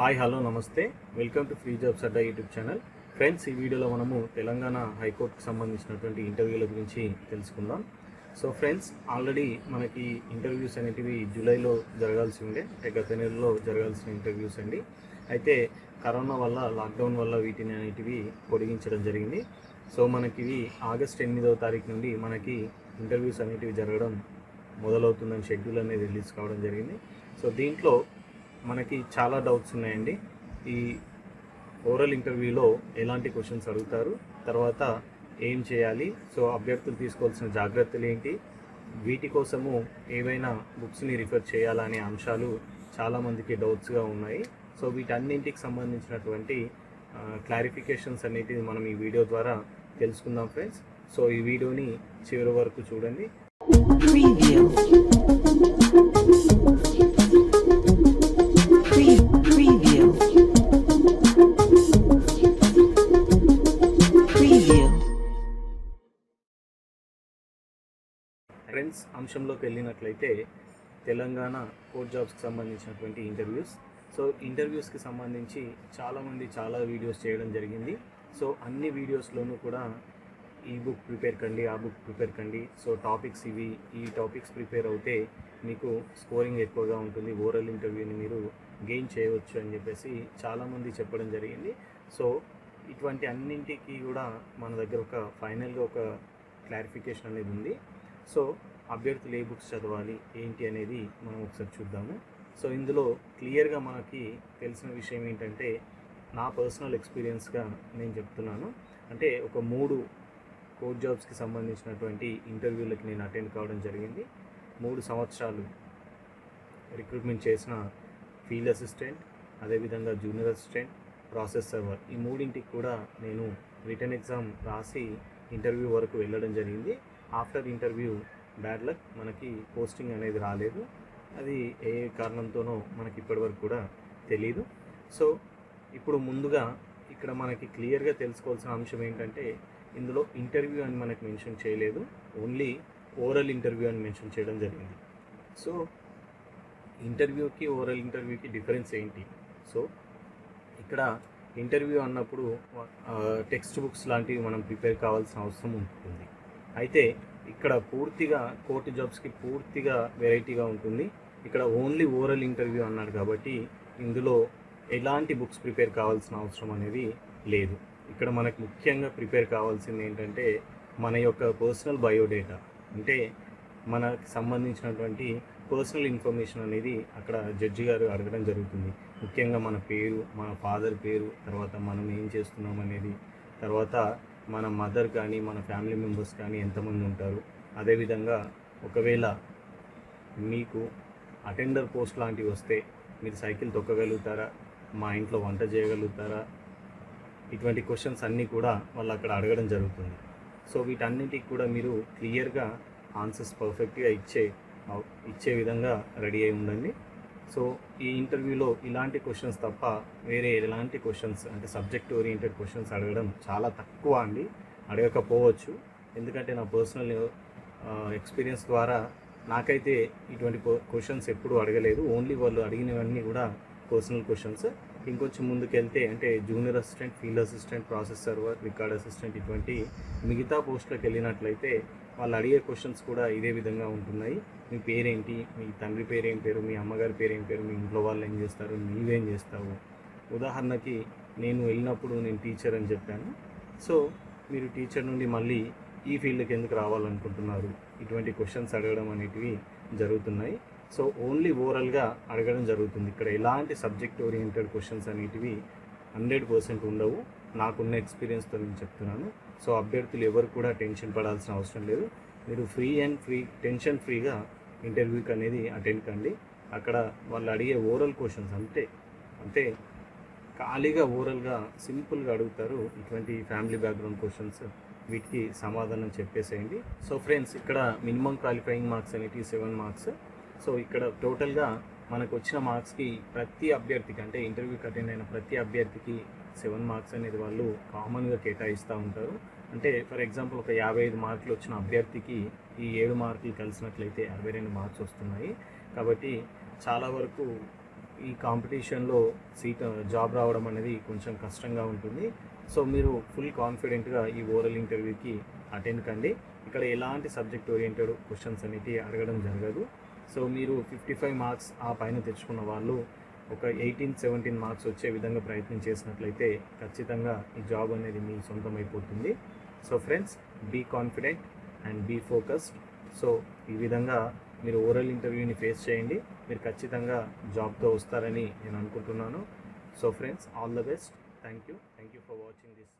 Hi hello నమస్తే. Welcome to free jobs Adda YouTube channel friends ఈ వీడియోలో మనము తెలంగాణ హైకోర్టుకు సంబంధించినటువంటి ఇంటర్వ్యూల గురించి తెలుసుకుందాం. సో ఫ్రెండ్స్ ఆల్రెడీ మనకి ఇంటర్వ్యూస్ అనేటివి జూలైలో జరగాల్సి ఉండే అంటే గత నెలలో జరగాల్సిన ఇంటర్వ్యూస్ అండి. అయితే కరోనా వల్ల లాక్డౌన్ వల్ల వీటిని అనేటివి పొడిగించడం జరిగింది. సో మనకి ఇవి ఆగస్ట్ ఎనిమిదవ తారీఖు నుండి మనకి ఇంటర్వ్యూస్ అనేటివి జరగడం మొదలవుతుందని షెడ్యూల్ అనేది రిలీజ్ కావడం జరిగింది. సో దీంట్లో మనకి చాలా డౌట్స్ ఉన్నాయండి. ఈ ఓరల్ ఇంటర్వ్యూలో ఎలాంటి క్వశ్చన్స్ అడుగుతారు తర్వాత ఏం చేయాలి సో అభ్యర్థులు తీసుకోవాల్సిన జాగ్రత్తలు ఏంటి వీటి కోసము ఏవైనా బుక్స్ని రిఫర్ చేయాలా అనే అంశాలు చాలామందికి డౌట్స్గా ఉన్నాయి. సో వీటన్నింటికి సంబంధించినటువంటి క్లారిఫికేషన్స్ అనేటివి మనం ఈ వీడియో ద్వారా తెలుసుకుందాం ఫ్రెండ్స్ సో ఈ వీడియోని చివరి వరకు చూడండి. ఫ్రెండ్స్ అంశంలోకి వెళ్ళినట్లయితే తెలంగాణ కోర్ట్ జాబ్స్కి సంబంధించినటువంటి ఇంటర్వ్యూస్. సో ఇంటర్వ్యూస్కి సంబంధించి చాలామంది చాలా వీడియోస్ చేయడం జరిగింది. సో అన్ని వీడియోస్లోనూ కూడా ఈ బుక్ ప్రిపేర్ కండి ఆ బుక్ ప్రిపేర్ కండి. సో టాపిక్స్ ఇవి ఈ టాపిక్స్ ప్రిపేర్ అవుతే మీకు స్కోరింగ్ ఎక్కువగా ఉంటుంది. ఓరల్ ఇంటర్వ్యూని మీరు గెయిన్ చేయవచ్చు అని చెప్పేసి చాలామంది చెప్పడం జరిగింది. సో ఇటువంటి అన్నింటికి కూడా మన దగ్గర ఒక ఫైనల్గా ఒక క్లారిఫికేషన్ అనేది ఉంది. సో అభ్యర్థులు ఏ బుక్స్ చదవాలి ఏంటి అనేది మనం ఒకసారి చూద్దాము. సో ఇందులో క్లియర్గా మనకి తెలిసిన విషయం ఏంటంటే నా పర్సనల్ ఎక్స్పీరియన్స్గా నేను చెప్తున్నాను. అంటే ఒక మూడు కోర్ట్ జాబ్స్కి సంబంధించినటువంటి ఇంటర్వ్యూలకి నేను అటెండ్ కావడం జరిగింది. మూడు సంవత్సరాలు రిక్రూట్మెంట్ చేసిన ఫీల్డ్ అసిస్టెంట్ అదేవిధంగా జూనియర్ అసిస్టెంట్ ప్రాసెస్ సర్వర్. ఈ మూడింటికి కూడా నేను రిటర్న్ ఎగ్జామ్ రాసి ఇంటర్వ్యూ వరకు వెళ్ళడం జరిగింది. ఆఫ్టర్ ఇంటర్వ్యూ బ్యాడ్ లక్ మనకి పోస్టింగ్ అనేది రాలేదు. అది ఏ కారణంతోనో మనకి ఇప్పటివరకు కూడా తెలియదు సో ఇప్పుడు ముందుగా ఇక్కడ మనకి క్లియర్గా తెలుసుకోవాల్సిన అంశం ఏంటంటే ఇందులో ఇంటర్వ్యూ అని మనకు మెన్షన్ చేయలేదు. ఓన్లీ ఓరల్ ఇంటర్వ్యూ అని మెన్షన్ చేయడం జరిగింది. సో ఇంటర్వ్యూకి ఓరల్ ఇంటర్వ్యూకి డిఫరెన్స్ ఏంటి? సో ఇక్కడ ఇంటర్వ్యూ అన్నప్పుడు టెక్స్ట్ బుక్స్ లాంటివి మనం ప్రిపేర్ కావాల్సిన అవసరం ఉంటుంది. అయితే ఇక్కడ పూర్తిగా కోర్టు జాబ్స్కి పూర్తిగా వెరైటీగా ఉంటుంది. ఇక్కడ ఓన్లీ ఓరల్ ఇంటర్వ్యూ అన్నాడు కాబట్టి ఇందులో ఎలాంటి బుక్స్ ప్రిపేర్ కావాల్సిన అవసరం అనేది లేదు. ఇక్కడ మనకు ముఖ్యంగా ప్రిపేర్ కావాల్సింది ఏంటంటే మన యొక్క పర్సనల్ బయోడేటా. అంటే మనకు సంబంధించినటువంటి పర్సనల్ ఇన్ఫర్మేషన్ అనేది అక్కడ జడ్జి గారు అడగడం జరుగుతుంది. ముఖ్యంగా మన పేరు మన ఫాదర్ పేరు తర్వాత మనం ఏం చేస్తున్నాం అనేది తర్వాత మన మదర్ కానీ మన ఫ్యామిలీ మెంబర్స్ కానీ ఎంతమంది ఉంటారు? అదేవిధంగా ఒకవేళ మీకు అటెండర్ పోస్ట్ లాంటివి వస్తే మీరు సైకిల్ తొక్కగలుగుతారా? మా ఇంట్లో వంట చేయగలుగుతారా? ఇటువంటి క్వశ్చన్స్ అన్నీ కూడా వాళ్ళు అక్కడ అడగడం జరుగుతుంది. సో వీటన్నిటికి కూడా మీరు క్లియర్గా ఆన్సర్స్ పర్ఫెక్ట్గా ఇచ్చే ఇచ్చే విధంగా రెడీ అయి ఉండండి. సో ఈ ఇంటర్వ్యూలో ఇలాంటి క్వశ్చన్స్ తప్ప వేరే ఎలాంటి క్వశ్చన్స్ అంటే సబ్జెక్ట్ ఓరియంటెడ్ క్వశ్చన్స్ అడగడం చాలా తక్కువ అండి. అడగకపోవచ్చు. ఎందుకంటే నా పర్సనల్ ఎక్స్పీరియన్స్ ద్వారా నాకైతే ఇటువంటి క్వశ్చన్స్ ఎప్పుడు అడగలేదు. ఓన్లీ వాళ్ళు అడిగినవన్నీ కూడా పర్సనల్ క్వశ్చన్స్ ఇంకొంచెం ముందుకెళ్తే అంటే junior assistant field assistant process server record assistant ఇటువంటి మిగతా పోస్టులకు వెళ్ళినట్లయితే వాళ్ళు అడిగే క్వశ్చన్స్ కూడా ఇదే విధంగా ఉంటున్నాయి. మీ పేరేంటి? మీ తండ్రి పేరేం పేరు? మీ అమ్మగారి పేరేం పేరు? మీ ఇంట్లో వాళ్ళు ఏం చేస్తారు? నీవేం చేస్తావు? ఉదాహరణకి నేను వెళ్ళినప్పుడు నేను టీచర్ అని చెప్పాను. సో మీరు టీచర్ నుండి మళ్ళీ ఈ ఫీల్డ్కి ఎందుకు రావాలనుకుంటున్నారు? ఇటువంటి క్వశ్చన్స్ అడగడం అనేటివి జరుగుతున్నాయి. సో ఓన్లీ ఓవరాల్గా అడగడం జరుగుతుంది. ఇక్కడ ఎలాంటి సబ్జెక్ట్ ఓరియంటెడ్ క్వశ్చన్స్ అనేటివి హండ్రెడ్ పర్సెంట్ ఉండవు. నాకున్న ఎక్స్పీరియన్స్తో నేను చెప్తున్నాను. సో అభ్యర్థులు ఎవరు కూడా టెన్షన్ పడాల్సిన అవసరం లేదు. మీరు ఫ్రీ అండ్ ఫ్రీ టెన్షన్ ఫ్రీగా ఇంటర్వ్యూకి అనేది అటెండ్ కండి. అక్కడ వాళ్ళు అడిగే ఓరల్ క్వశ్చన్స్ అంతే. అంటే ఖాళీగా ఓరల్గా సింపుల్గా అడుగుతారు. ఇటువంటి ఫ్యామిలీ బ్యాక్గ్రౌండ్ క్వశ్చన్స్ వీటికి సమాధానం చెప్పేసేయండి. సో ఫ్రెండ్స్ ఇక్కడ మినిమం క్వాలిఫైయింగ్ మార్క్స్ అనేటివి సెవెన్ మార్క్స్. సో ఇక్కడ టోటల్గా మనకు వచ్చిన మార్క్స్కి ప్రతి అభ్యర్థికి అంటే ఇంటర్వ్యూకి అటెండ్ అయిన ప్రతి అభ్యర్థికి సెవెన్ మార్క్స్ అనేది వాళ్ళు కామన్గా కేటాయిస్తూ ఉంటారు. అంటే ఫర్ ఎగ్జాంపుల్ ఒక యాభై ఐదు మార్కులు వచ్చిన అభ్యర్థికి ఈ ఏడు మార్కులు కలిసినట్లయితే అరవై రెండు మార్క్స్ వస్తున్నాయి. కాబట్టి చాలా వరకు ఈ కాంపిటీషన్లో సీట్ జాబ్ రావడం అనేది కొంచెం కష్టంగా ఉంటుంది. సో మీరు ఫుల్ కాన్ఫిడెంట్గా ఈ ఓరల్ ఇంటర్వ్యూకి అటెండ్ కండి. ఇక్కడ ఎలాంటి సబ్జెక్ట్ ఓరియంటెడ్ క్వశ్చన్స్ అనేవి అడగడం జరగదు. సో మీరు ఫిఫ్టీ ఫైవ్ మార్క్స్ ఆ పైన తెచ్చుకున్న వాళ్ళు ఒక ఎయిటీన్ సెవెంటీన్ మార్క్స్ వచ్చే విధంగా ప్రయత్నం చేసినట్లయితే ఖచ్చితంగా ఈ జాబ్ అనేది మీ సొంతం అయిపోతుంది so friends be confident and be focused so ఈ విధంగా మీరు ఓరల్ ఇంటర్వ్యూని ఫేస్ చేయండి. మీరు ఖచ్చితంగా జాబ్తో వస్తారని నేను అనుకుంటున్నాను. So friends all the best thank you thank you for watching this